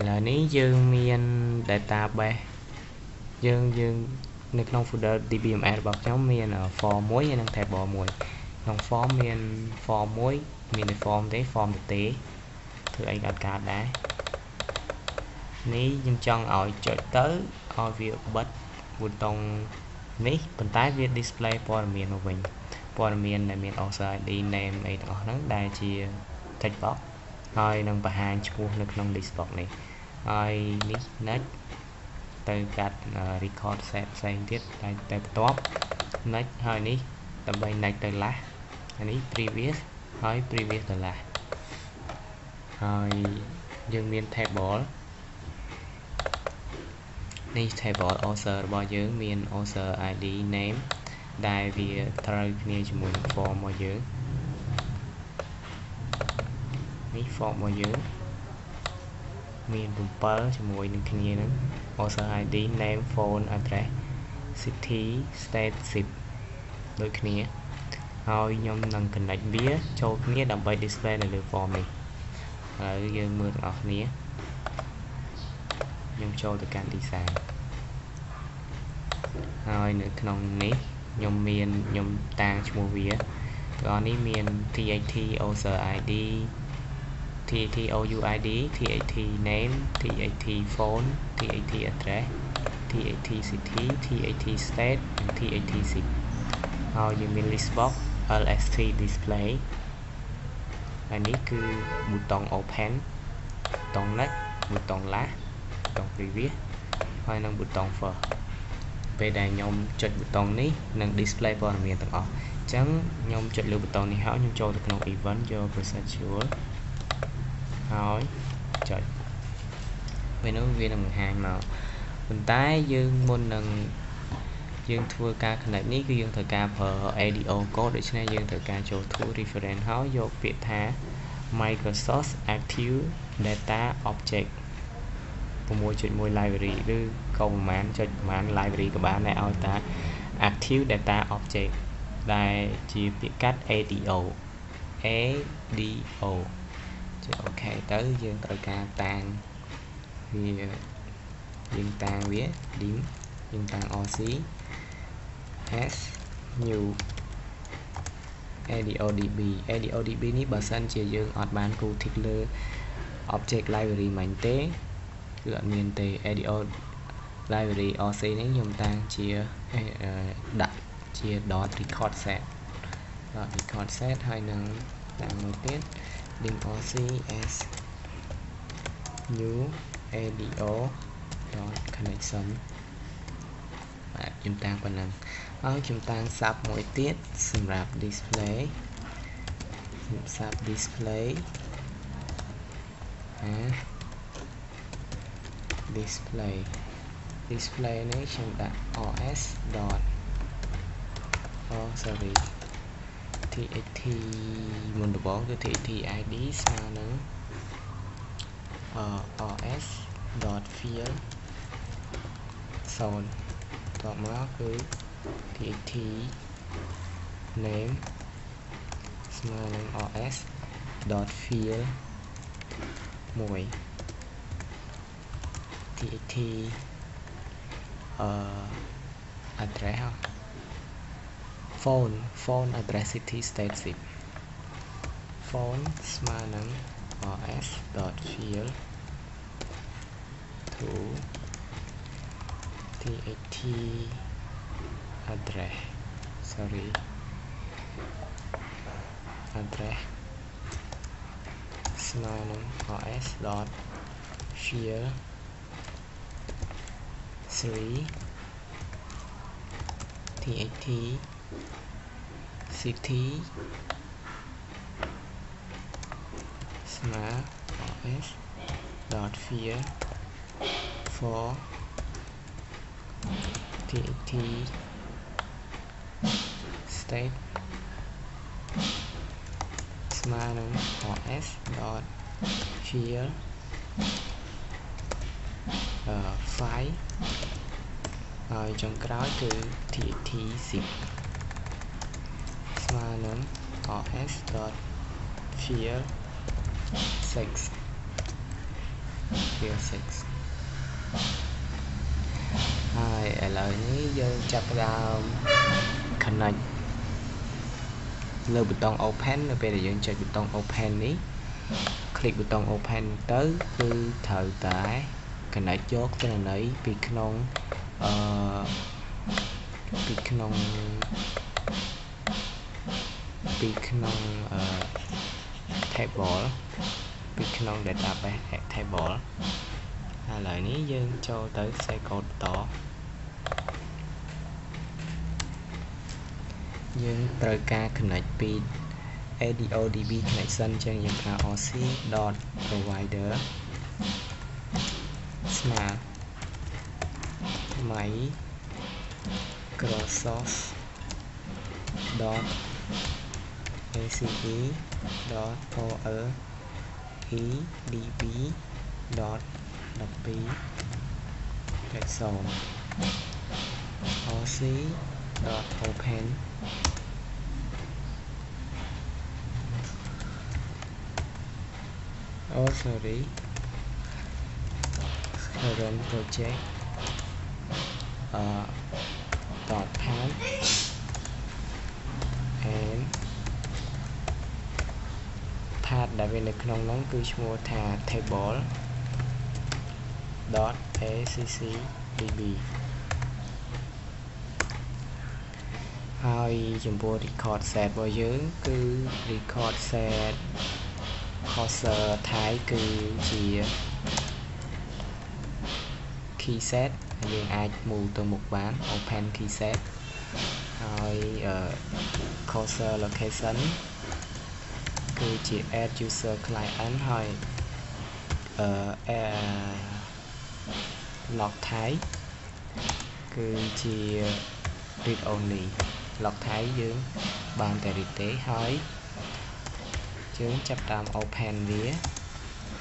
ឥឡូវនេះយើងមាន database យើងយើងនៅក្នុង folder dbms របស់ខ្ញុំមាន form មួយហើយនិង table មួយក្នុង form មាន form មួយមានតែ form ទេ form ទៅទេធ្វើអីក៏កើតដែរនេះខ្ញុំចង់ឲ្យចុចទៅឲ្យវាបិទប៊ូតុងនេះប៉ុន្តែវា display ព័ត៌មានមកវិញព័ត៌មានដែលមាន author ID name អីទាំងអស់ហ្នឹងដែលជា text box ហើយនឹងបង្ហាញឈ្មោះនៅក្នុង list box នេះ ហើយនេះ next ទៅកាត់ record set ផ្សេងទៀតតែទៅបន្ទាប់ next ហើយនេះដើម្បី next ទៅ last អានេះ previous ហើយ previous ទៅ last ហើយយើងមាន table នេះ table author របស់យើងមាន author ID name ដែលវាត្រូវគ្នាជាមួយនឹង form របស់យើងនេះ form របស់យើង មាន7ជាមួយនឹងគ្នានឹង author ID name phone address city state zip ដូចគ្នាហើយខ្ញុំនឹង connect វាចូលគ្នាដើម្បី display នៅលើ form នេះហើយយើងមើលទាំងអស់គ្នាខ្ញុំចូលទៅកាន់ design ហើយនៅក្នុងនេះខ្ញុំមានខ្ញុំតាំងឈ្មោះវាទាំងនេះមាន TAT user ID TAT OUID TAT name TAT phone TAT address TAT city TAT state និង TAT zip ហើយយើងមាន list box LST display ហើយនេះគឺប៊ូតុង open ប៊ូតុង next ប៊ូតុង last ប៊ូតុង previous ហើយនិងប៊ូតុង first ពេលដែលខ្ញុំចុចប៊ូតុងនេះនឹង display ព័ត៌មានទាំងអស់អញ្ចឹងខ្ញុំចុចលើប៊ូតុងនេះហើយខ្ញុំចូលទៅក្នុង event យក procedure ហើយចុចពេលនោះវានឹងបង្ហាញមកប៉ុន្តែយើងមុននឹងយើងធ្វើការ connect នេះគឺយើងត្រូវការប្រើ ADO code ដូច្នេះយើងត្រូវការចូល tool reference ហើយយកពាក្យថា Microsoft Active Data Object 6.1 library ឬក៏ប្រហែលចុចប្រហែល library ក៏បានដែរឲ្យតា active data object ដែលជាពាក្យកាត់ ADO ADO ចុចអូខេទៅយើងត្រូវការតាំងវាយើងតាំងវា dim យើងតាំង RC s new ADODB ADODB នេះបើសិនជាយើងអត់បានគូធីកលើ object library មិញទេគឺអត់មានទេ ADO library RC នេះខ្ញុំតាំងជាដាក់ជា .record set .record set ហើយនឹងតាំងមួយទៀត dim rc as new ADO connection បាទខ្ញុំតាំងប៉ុណ្ណឹងហើយខ្ញុំតាំង sub មួយទៀតសម្រាប់ display sub display អា display display នេះខ្ញុំដាក់ os. oh sorry txt មុនដំបូងគឺ txt id ស្មើនឹង os. field 0តបមកគឺ txt name ស្មើនឹង os. field 1 TXT អឺ address phone phone address city state zip phone ស្មើនឹង rs.field to txt address sorry address ស្មើនឹង rs.field 3 TXT city ស្មើ os dot field for txt state ស្មើនឹង os dot field អឺ file ហើយចុងក្រោយគឺ txt zip ស្មើនឹង os dot fear 6 fear 6ហើយឥឡូវនេះយើងចាប់ផ្ដើម connect លើប៊ូតុង open នៅពេលដែលយើងចុចប៊ូតុង open នេះ click ប៊ូតុង open ទៅគឺត្រូវតែ connect យកទិន្នន័យពីក្នុងអឺពីក្នុង ពីក្នុងអឺ table ពីក្នុង database table ឥឡូវនេះយើងចូលទៅខ្សែកូដបន្តយើងត្រូវការ connect ពី ADODB connection ចឹងយើងថា rc.provider ស្មើ microsoft dot ace dot ol edb dot 12 platform rc dot open oh sorry run project uh, dot path path ដែលវានៅក្នុងនោះគឺឈ្មោះថា table dot accdb ហើយចំពោះ record set របស់យើង គឺ record set cursor ថៃគឺជា key set យើងអាច move ទៅមុខបាន open key set ហើយ cursor location គឺជា add user client ហើយអឺ log type គឺជា read only log type យើងបានតែ read ទេហើយយើងចាប់តាម open វា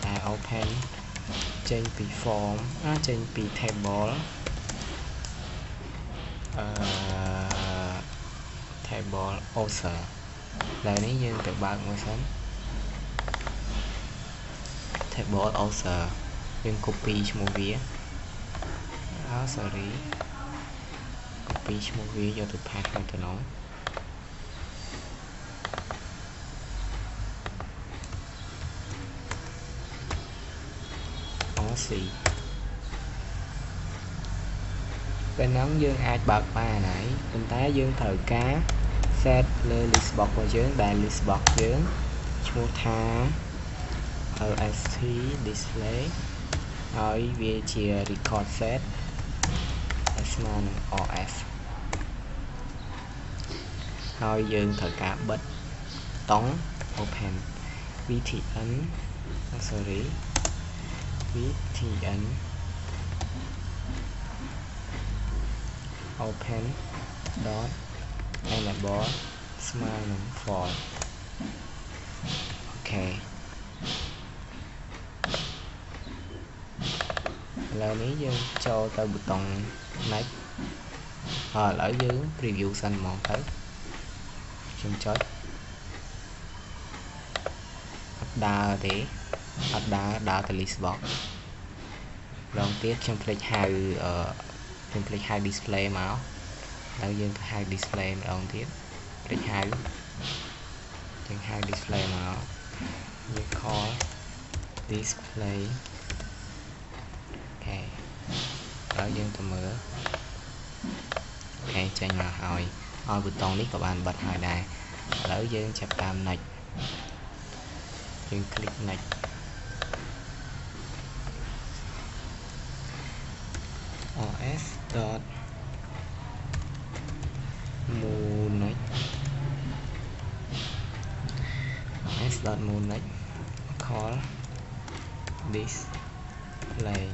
តែ open ចេញពី form អាចេញពី table អឺ table author ឥឡូវនេះយើងទៅបើកមួយសិន table author យើង copy ឈ្មោះវាអើ sorry copy ឈ្មោះវាយកទៅ paste នៅទៅនោះស៊ីពេលហ្នឹងយើងអាចបើកបា នហើយប៉ុន្តែយើងត្រូវការ set លើ list box របស់យើងដែល list box យើងឈ្មោះថា lst display ហើយវាជា record set ស្មើនឹង RF ហើយយើងត្រូវការបិទតង់ open VTN sorry VTN open dot enable ស្មើនឹង for អូខេឥឡូវនេះយើងចូលទៅប៊ូតុង next ហើយឥឡូវយើង preview សិនហ្មងទៅខ្ញុំចុចអត់ដើរទេអត់ដើរដើរទៅ list box ម្ដងទៀតខ្ញុំភ្លេចហៅអឺខ្ញុំភ្លេចហៅ display មក ហើយយើងទៅហៅ display ម្ដងទៀតភ្លេចហៅយើងហៅ display មកយើង call display អូខេហើយយើងទៅមើលអូខេចេញមកហើយហើយប៊ូតុងនេះក៏បានបិទហើយដែរឥឡូវយើងចាប់តាម next យើង click next os dot os dot moonix call display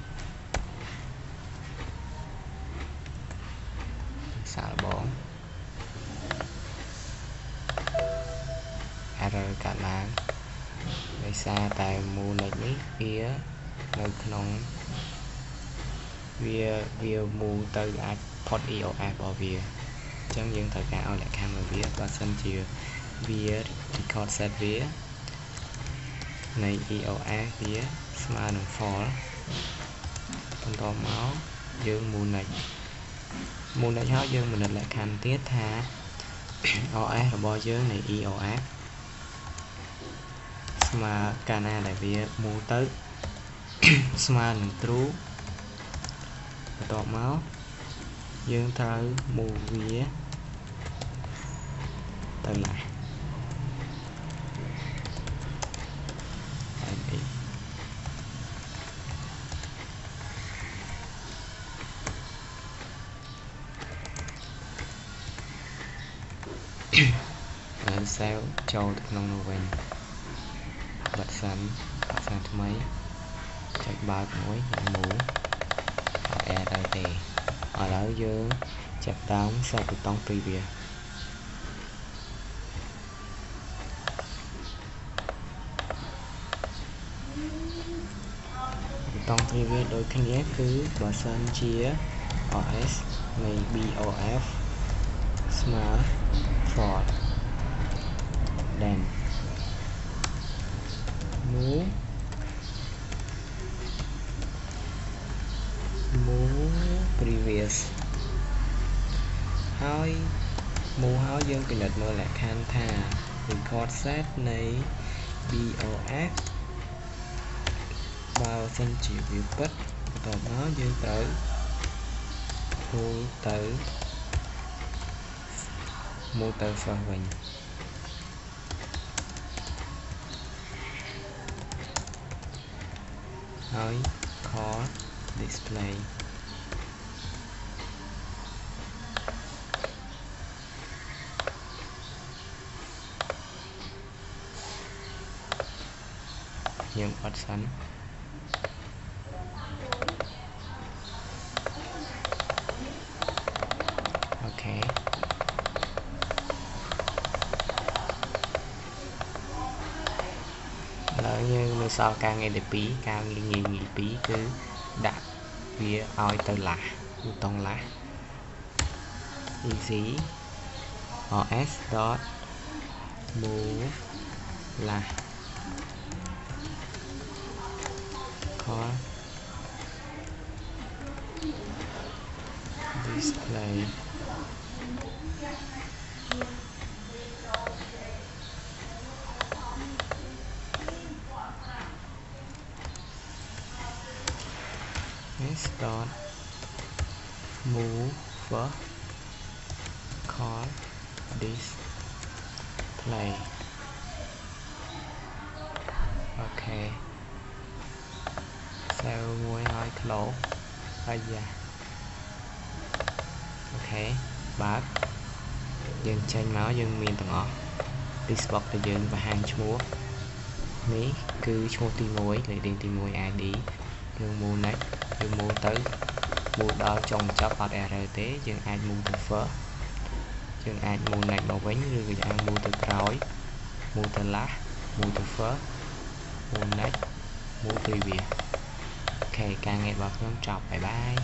សាកល្បង error កើតឡើងដោយសារតែ moonix នេះវានៅក្នុងវាវាមូទៅអាចផុត EOS របស់វាអញ្ចឹងយើងត្រូវការឲ្យលក្ខខណ្ឌរបស់វាបើសិនជាវា record set វា នៃ EOS វាស្មើនឹង for បន្តមកយើង munich munich ហើយយើងមនិតលក្ខខណ្ឌទៀតថា OS របស់យើងនៃ EOS ស្មើកាលណាដែលវាមូលទៅស្មើនឹង true បន្ទាប់មកយើងត្រូវ move វាទៅណា ហើយ save ចូលទៅក្នុងនោះវិញបិទសិនបិទសារថ្មីចុចបើកមួយហើយ move អត់ add អីទេឥឡូវយើងចាប់ដើមសេតប៊ូតុង previous ប៊ូតុង previous ដូចគ្នាគឺបើសិនជា OS នៃ BOF ស្មើ for then move move previous ហើយ move ហើយយើងពិនិត្យមើលលក្ខខណ្ឌថា record set នៃ BOF បើសិនជាវាពិតបន្ទាប់មកយើងត្រូវ move ទៅ move ទៅ first វិញ ហើយ call display យើងបត់សិន សល់ការងារទី2ការងារងាយងាយ2គឺដាក់វាឲ្យទៅឡាស់ប៊ូតុងឡាស់ easy os dot move ឡាស់ call display s dot move call display អូខេ save មួយហើយ close ហើយយ៉ាអូខេបើកយើងចេញមកយើងមានទាំងអស់ list box ដែលយើងបង្ហាញឈ្មោះនេះគឺឈ្មោះទី1លេខរៀងទី1 ID យើងមូល next យើងមូលទៅមូលដល់ចុងចប់អត់ error ទេយើងអាចមូលទៅ first យើងអាចមូល next មកវិញឬក៏យើងមូលទៅក្រោយមូលទៅ last មូលទៅ first មូល next មូល previous អូខេការងាររបស់ខ្ញុំចប់បាយបាយ